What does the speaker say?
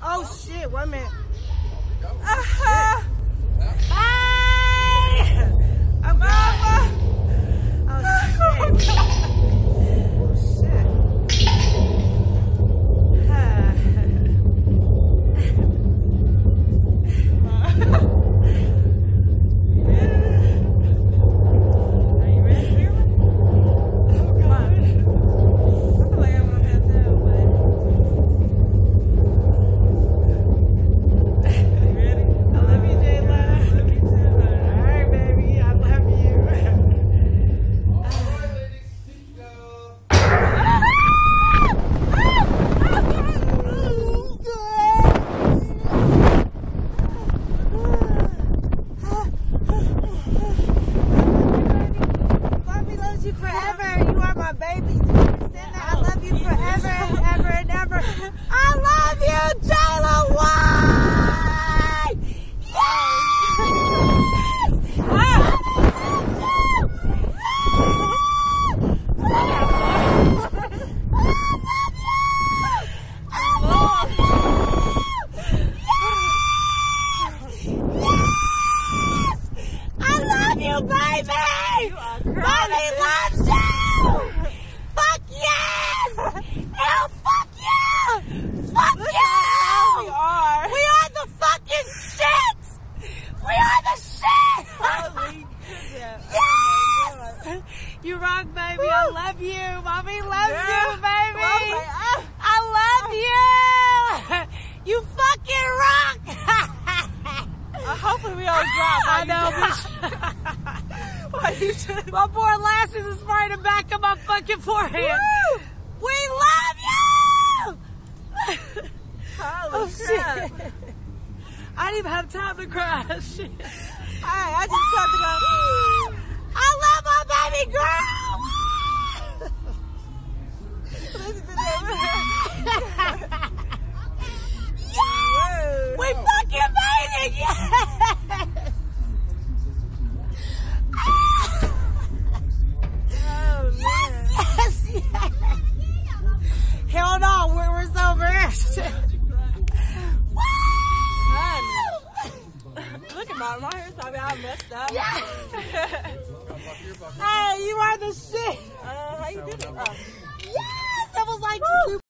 Oh shit, one minute. Uh-huh. Hey! I'm Mama! Oh shit. Oh shit. Are you ready, Mira? Come on. I feel like I'm gonna pass out, but. You ready? I love you, Jayla. I love you too. All right, baby. I love you. Mommy loves you forever. You are my baby. Do you understand that? I love you forever and ever and ever. I love you, Jayla White! Yes! I love you, baby! Mommy loves you! Fuck yes! Hell, fuck you! Fuck you! We are. We are the fucking shit! We are the shit! Holy crap. Yes! You rock, baby. I love you. Mommy loves Yeah. you, baby. Oh my- ah. I love you. You fucking rock. Uh, hopefully we all drop. I know. My poor lashes is right in the back of my fucking forehead. Woo! We love you. Holy Oh crap. shit. I didn't even have time to cry. Shit. Alright, I just talked about... I love my baby girl. Listen to that. yes! We fucking made it! Yes! Look at my, my hair's all messed up. Yeah. Hey, you are the shit. Uh, how you doing? Oh. Yes, that was like super